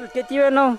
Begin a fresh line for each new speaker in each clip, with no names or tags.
Pues, ¿Qué tío no?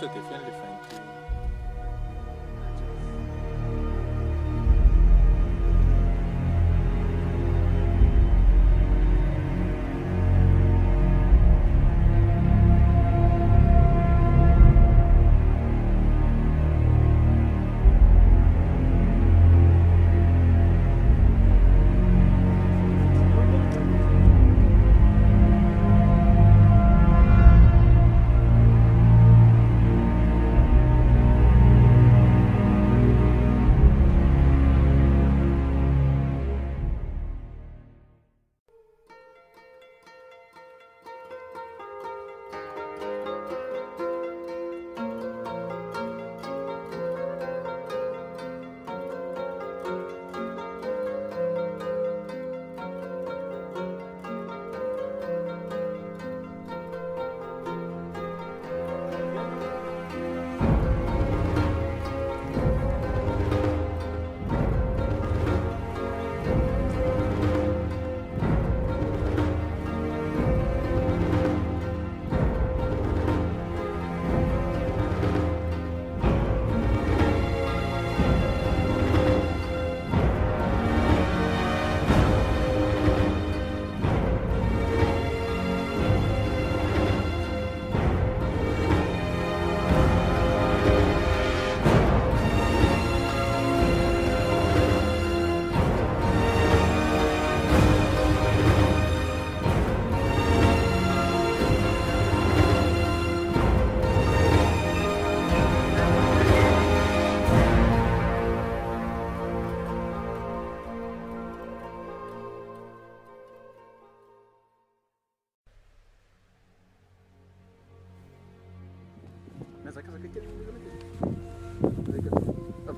Ça a été fait de les faire.